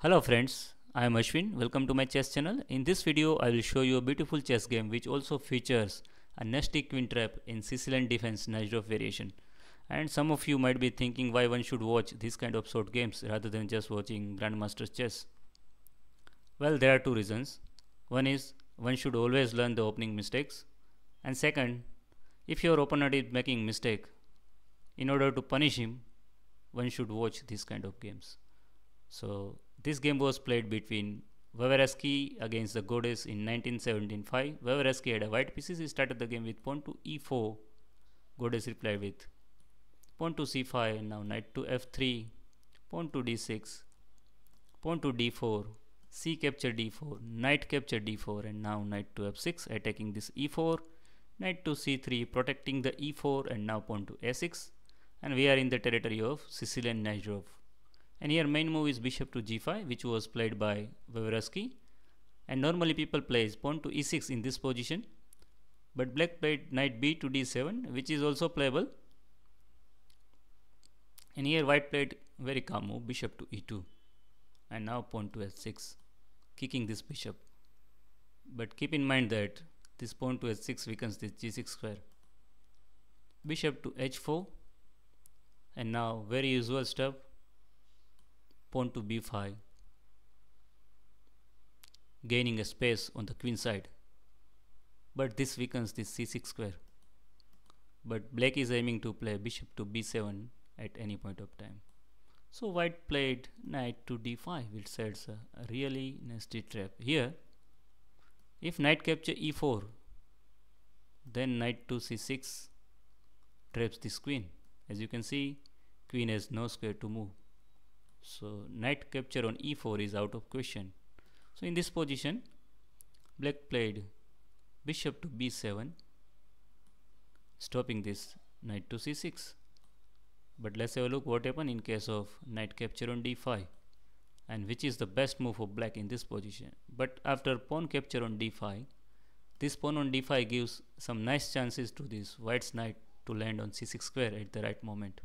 Hello friends, I am Ashwin. Welcome to my chess channel. In this video, I will show you a beautiful chess game which also features a nasty queen trap in Sicilian defense Najdorf variation. And some of you might be thinking why one should watch these kind of short games rather than just watching Grandmaster's chess. Well, there are two reasons. One is one should always learn the opening mistakes. And second, if your opponent is making mistake, in order to punish him, one should watch these kind of games. So this game was played between Waserski against the Godes in 1975. Waserski had a white pieces. He started the game with pawn to e4. Godes replied with pawn to c5 and now knight to f3, pawn to d6, pawn to d4, c capture d4, knight capture d4 and now knight to f6 attacking this e4, knight to c3 protecting the e4 and now pawn to a6 and we are in the territory of Sicilian Najdorf. And here main move is bishop to g5 which was played by Waserski and normally people plays pawn to e6 in this position. But black played knight b to d7 which is also playable. And here white played very calm move bishop to e2 and now pawn to h6 kicking this bishop. But keep in mind that this pawn to h6 weakens this g6 square. Bishop to h4 and now very usual stuff pawn to b5 gaining a space on the queen side. But this weakens this c6 square. But black is aiming to play bishop to b7 at any point of time. So white played knight to d5 which sets a, a really nasty trap. Here if knight capture e4 then knight to c6 traps this queen. As you can see queen has no square to move so knight capture on e4 is out of question. So in this position black played bishop to b7 stopping this knight to c6 but let's have a look what happened in case of knight capture on d5 and which is the best move for black in this position. But after pawn capture on d5 this pawn on d5 gives some nice chances to this white's knight to land on c6 square at the right moment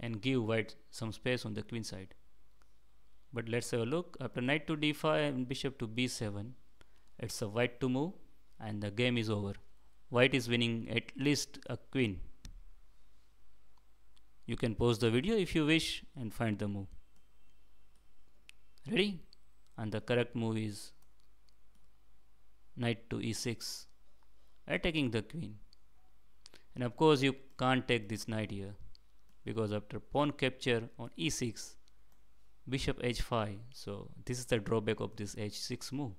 and give white some space on the queen side. But let's have a look. After knight to d5 and bishop to b7, it's a white to move and the game is over. White is winning at least a queen. You can pause the video if you wish and find the move. Ready? And the correct move is knight to e6 attacking the queen and of course you can't take this knight here because after pawn capture on e6 bishop h5 so this is the drawback of this h6 move.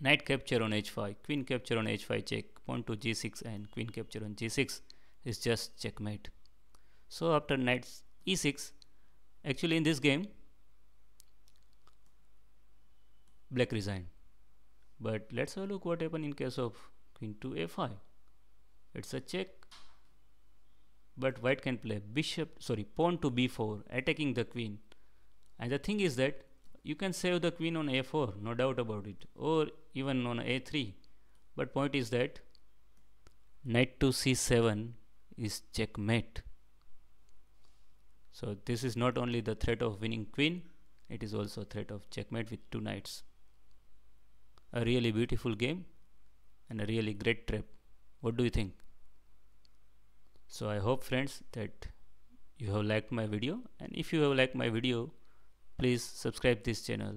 Knight capture on h5 queen capture on h5 check pawn to g6 and queen capture on g6 is just checkmate. So after knight e6 actually in this game black resigned but let's have a look what happened in case of queen to a5 it's a check but white can play. Bishop sorry pawn to b4 attacking the queen. And the thing is that you can save the queen on a4 no doubt about it or even on a3 but point is that knight to c7 is checkmate. So this is not only the threat of winning queen it is also threat of checkmate with two knights. A really beautiful game and a really great trap. What do you think so i hope friends that you have liked my video. And if you have liked my video please subscribe this channel.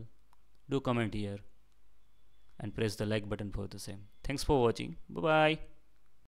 Do comment here. And press the like button for the same. Thanks for watching. Bye bye